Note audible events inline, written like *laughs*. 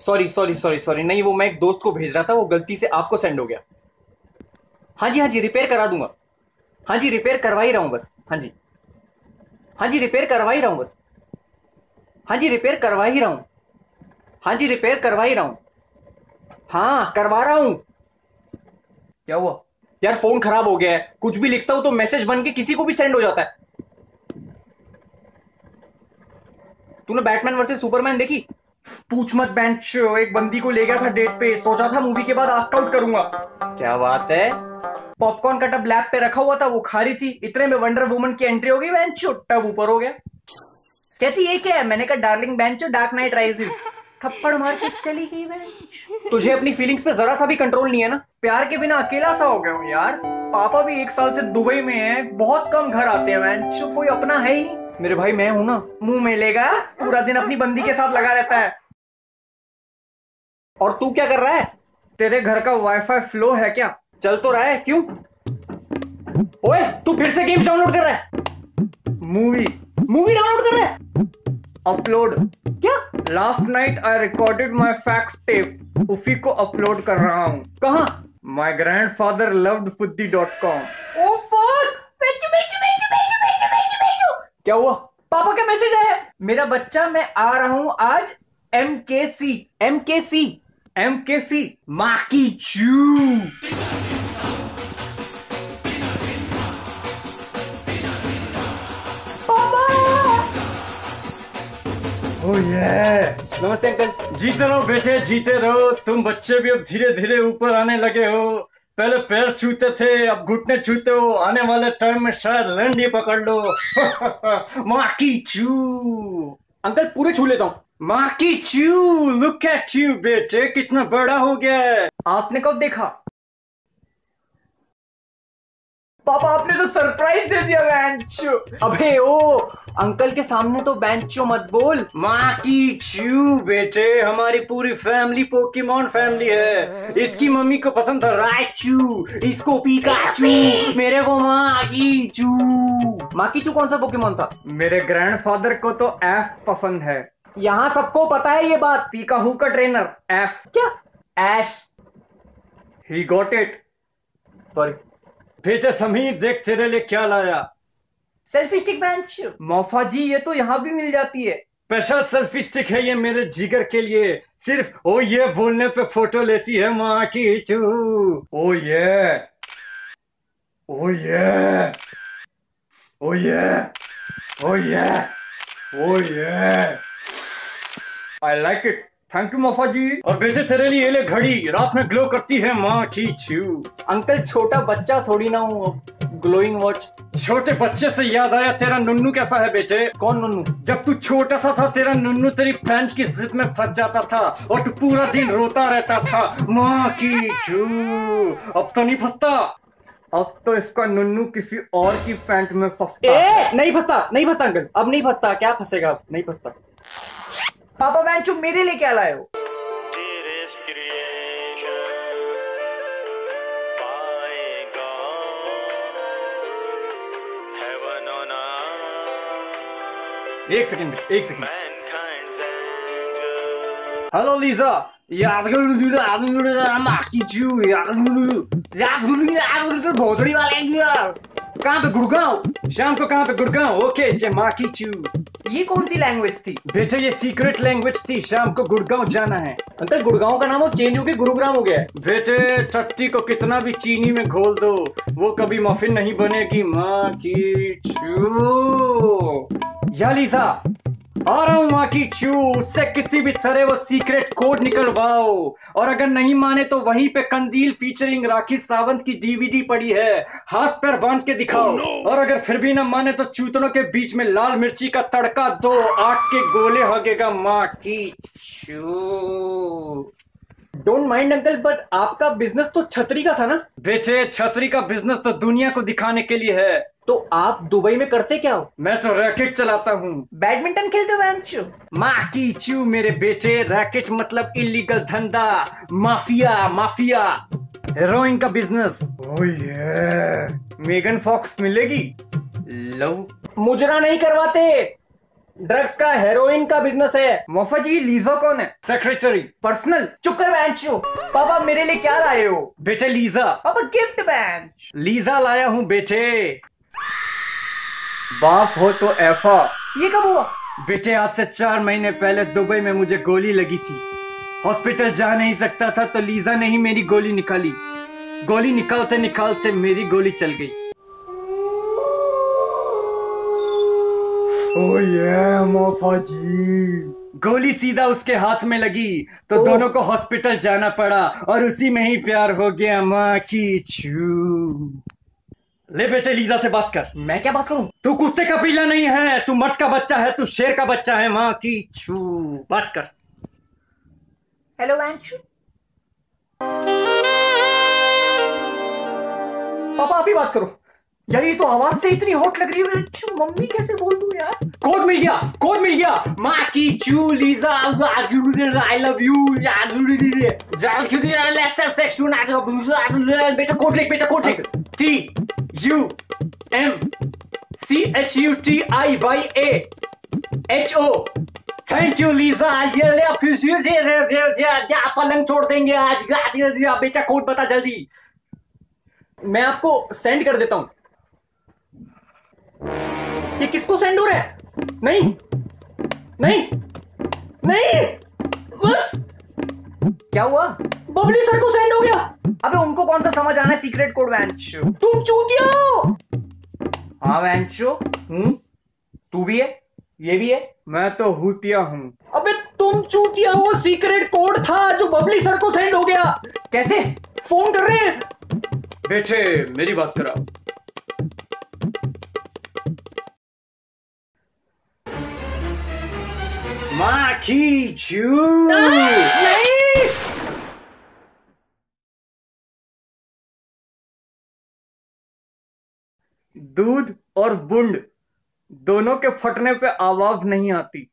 Sorry sorry sorry sorry नहीं, वो मैं एक दोस्त को भेज रहा था, वो गलती से आपको सेंड हो गया। हाँ जी हाँ जी रिपेयर करा दूँगा। हाँ जी रिपेयर करवा ही रहा हूँ बस। हाँ जी। हाँ जी रिपेयर करवा ही रहा हूँ बस। हाँ जी रिपेयर करवा ही रहा हूँ। हाँ जी रिपेयर करवा ही रहा हूँ। हाँ करवा रहा हूँ। क्या हुआ? यार फ़ोन खराब हो गया है। कुछ भी लिखता हूँ तो मैसेज बन के किसी को भी सेंड हो जाता है। तूने बैटमैन वर्सेस सुपरमैन देखी? पूछ मत बेंच एक बंदी को ले गया था डेट पे। सोचा था मूवी के बाद आस्क आउट करूँगा। क्या बात है? पॉपकॉर्न का टब लैब पे रखा हुआ था वो खा रही थी। इतने में वंडर वुमन की एंट्री हो गई बेंच टब ऊपर हो गया। कहती ये क्या है? मैंने कहा darling bench dark knight rising थप्पड़ मार के चली गई बेंच तुझे अपनी फीलिंग्स पे जरा सा भी कंट्रोल नहीं है ना? प्यार के बिना अकेला सा हो गया हूँ यार। पापा भी एक साल से दुबई में है बहुत कम घर आते हैं बेंच। कोई अपना है ही नहीं। मेरे भाई, मैं हूँ ना। मुँह में लेगा पूरा दिन अपनी बंदी के साथ लगा रहता है। और तू क्या कर रहा है? तेरे घर का वाईफाई फ्लो है क्या? चल तो रहा है, क्यों? ओए, तू फिर से गेम्स डाउनलोड कर रहा है। मूवी मूवी डाउनलोड कर रहा है। अपलोड क्या? Last night I recorded my fact tape उसी को अपलोड कर रहा हूँ। कहा? माई ग्रैंड फादर लव्ड फुद्दी डॉट कॉम क्या हुआ? पापा का मैसेज आया। मेरा बच्चा, मैं आ रहा हूँ आज एम के सी एम के सी एम के सी माँ की चू! नमस्ते, अंकल। जीते रहो, बेटे, जीते रहो। तुम बच्चे भी अब धीरे धीरे ऊपर आने लगे हो। पहले पैर छूते थे अब घुटने छूते हो। आने वाले टाइम में शायद लैंड ही पकड़ लो। *laughs* माँ की चू। अंकल पूरे छू लेता हूँ। माँ की चू। लुक एट यू बेटे। कितना बड़ा हो गया है। आपने कब देखा? पापा आपने तो सरप्राइज़ दे दिया बैंचो अबे ओ अंकल के सामने तो बैंचो मत बोल। माँ की चू बेटे हमारी पूरी फैमिली पोकेमोन फैमिली है। इसकी मम्मी को पसंद था राइचू इसको पिकाचू मेरे को माँ की चू। माँ की चू कौन सा पोकेमोन था? मेरे ग्रैंडफादर को तो एफ़ पसंद है। यहाँ सबको पता है ये बात। पीकाहू का ट्रेनर एफ़ क्या? एश ही गॉट इट सॉरी बेटे समीर देख तेरे लिए क्या लाया। Selfie stick bench Mofa ji ये तो यहाँ भी मिल जाती है। स्पेशल सेल्फी स्टिक है ये मेरे जिगर के लिए। सिर्फ़ ओ ये बोलने पे फ़ोटो लेती है माँ की चू। ओ yeah. Oh yeah. Oh yeah. O yeah. Oh yeah. I like it thank you Mofa ji और बेटे तेरे लिए ये ले घड़ी। रात में ग्लो करती है माँ की चू अंकल छोटा बच्चा थोड़ी ना हूँ। ग्लोइंग वॉच छोटे बच्चे से याद आया तेरा नुन्नू कैसा है बेटे? कौन नुन्नू? जब तू छोटा सा था तेरा नुन्नू तेरी पैंट की जिप में फंस जाता था और तू पूरा दिन रोता रहता था। माँ की छू। अब तो नहीं फंसता। अब तो इसका नुन्नू किसी और की पैंट में फंसता। नहीं फंसता नहीं फंसता अंकल अब नहीं फंसता क्या फंसेगा? अब नहीं फंसता। पापा बैंचो मेरे लिए क्या लाए हो? एक सेकंड एक सेकंड हेलो लीजा याद भोजड़ी वाले कहाँ पे गुड़गांव? शाम को कहाँ पे गुड़गांव? ओके जय माँ की चू ये कौन सी लैंग्वेज थी? बेटे, ये सीक्रेट लैंग्वेज थी, शाम को गुड़गांव जाना है। अंतर गुड़गांव का नाम अब चेंज के गुरुग्राम हो गया। है बेटे, टट्टी को कितना भी चीनी में घोल दो, वो कभी मफिन नहीं बनेगी। माँ की चू। या लीसा आ रहा हूँ माँ की चू उससे किसी भी तरह वो सीक्रेट कोड निकलवाओ। और अगर नहीं माने तो वहीं पे कंदील फीचरिंग राखी सावंत की डीवीडी पड़ी है। हाथ पैर बाँध के दिखाओ। Oh, no. और अगर फिर भी ना माने तो चूतनों के बीच में लाल मिर्ची का तड़का दो। आग के गोले हगेगा माँ की चू। डोंट माइंड अंकल बट आपका बिज़नेस तो छतरी का था ना? बेटे छतरी का बिज़नेस तो दुनिया को दिखाने के लिए है। तो आप दुबई में करते क्या हो? मैं तो रैकेट चलाता हूँ। बैडमिंटन खेलते हो बैंचो माँ की चू मेरे बेटे रैकेट मतलब इलीगल धंधा माफिया माफिया। हेरोइन का बिज़नेस। मेगन फॉक्स मिलेगी? लो। मुजरा नहीं करवाते। ड्रग्स का हेरोइन का बिज़नेस है। मोफा जी लीजा कौन है? सेक्रेटरी पर्सनल चुप कर बेंच पापा मेरे लिए क्या लाए हो? बेटे लीजा। पापा गिफ्ट बेंच लीजा लाया हूँ बेटे। बाप हो तो ऐफा। ये कब हुआ? बेटे आज से चार महीने पहले दुबई में मुझे गोली लगी थी। हॉस्पिटल जा नहीं सकता था तो लीजा ने ही मेरी गोली निकाली। गोली निकालते निकालते मेरी गोली चल गई। ओ ये मोफा जी। गोली सीधा उसके हाथ में लगी तो ओ। दोनों को हॉस्पिटल जाना पड़ा और उसी में ही प्यार हो गया माँ की छू। ले बेटे लीजा से बात कर। मैं क्या बात करूँ? तू कुत्ते का पीला नहीं है तू मर्च का बच्चा है तू शेर का बच्चा है माँ की छू। बात कर। हेलो वैंचू पापा आप ही बात करो। यार ये तो आवाज़ से इतनी हॉट लग रही है वैंचू मम्मी कैसे बोल दूँ यार? कोड मिल गया कोड मिल गया। माँ की चू लीजा आई लव यू बेटा कोड लिख बेटा कोड लिख। T U M C H U T I Y A H O thank you Lisa ये ले फिर पलंग छोड़ देंगे आज बेटा कोड बता जल्दी। मैं आपको सेंड कर देता हूँ। ये किसको सेंड हो रहा है? नहीं। नहीं। नहीं। क्या हुआ? बबली सर को सेंड हो गया। अबे उनको कौन सा समझ आना है? सीक्रेट कोड वैंचो तुम चूतिया हो! हाँ वैंचो हूँ तू भी है? ये भी है? मैं तो हुतिया हूँ। अबे तुम चूतिया हो सीक्रेट कोड था जो बबली सर को सेंड हो गया। कैसे? फ़ोन कर रहे हैं। बेटे मेरी बात करा। माखी चू नहीं। दूध और बुंड दोनों के फटने पे आवाज़ नहीं आती।